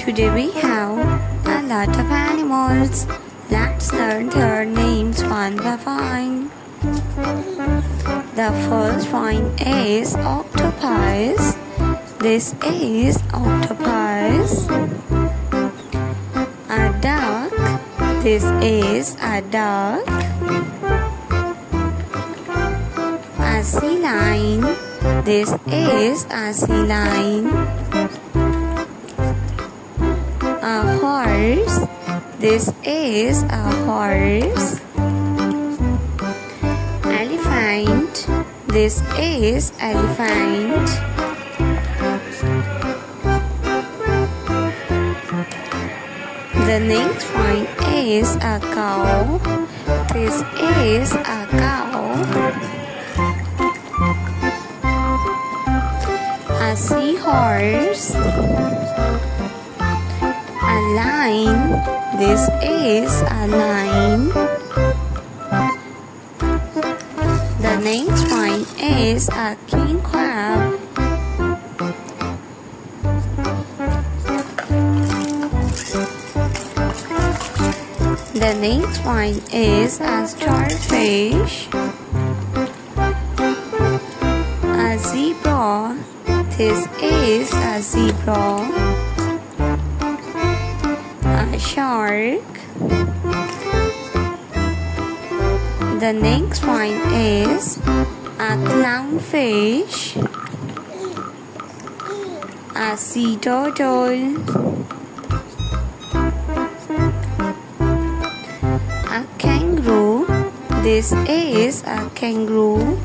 Today we have a lot of animals. Let's learn their names one by one. The first one is octopus. This is octopus. A duck. This is a duck. A sea lion. This is a sea lion. This is a horse. Elephant. This is elephant. The next one is a cow. This is a cow. A seahorse. Lion. This is a lion. The next one is a king crab. The next one is a starfish. A zebra. This is a zebra. Shark. The next one is a clownfish. A sea turtle. A kangaroo. This is a kangaroo.